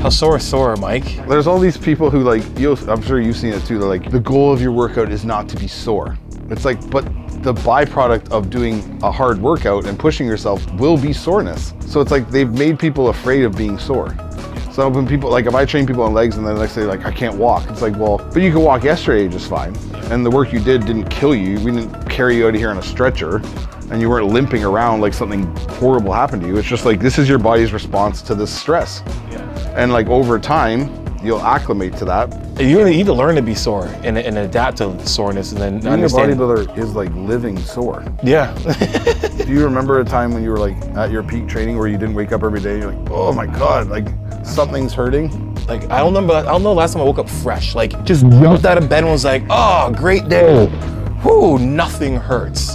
How sore is sore, Mike? There's all these people who like, you I'm sure you've seen it too. They're like, the goal of your workout is not to be sore. It's like, but the byproduct of doing a hard workout and pushing yourself will be soreness. So it's like they've made people afraid of being sore. So when people, like if I train people on legs and then the next day like, I can't walk, it's like, well, but you could walk yesterday just fine. And the work you did didn't kill you. We didn't carry you out of here on a stretcher and you weren't limping around like something horrible happened to you. It's just like, this is your body's response to this stress. And like over time, you'll acclimate to that. You need to learn to be sore and, and adapt to soreness and then Being a understand. bodybuilder is like living sore. Yeah. Do you remember a time when you were like at your peak training where you didn't wake up every day? You're like, oh my God, like something's hurting. like I don't remember. I don't know the last time I woke up fresh. Like just jumped out of bed and was like, oh, great day. Oh. Whoo, nothing hurts.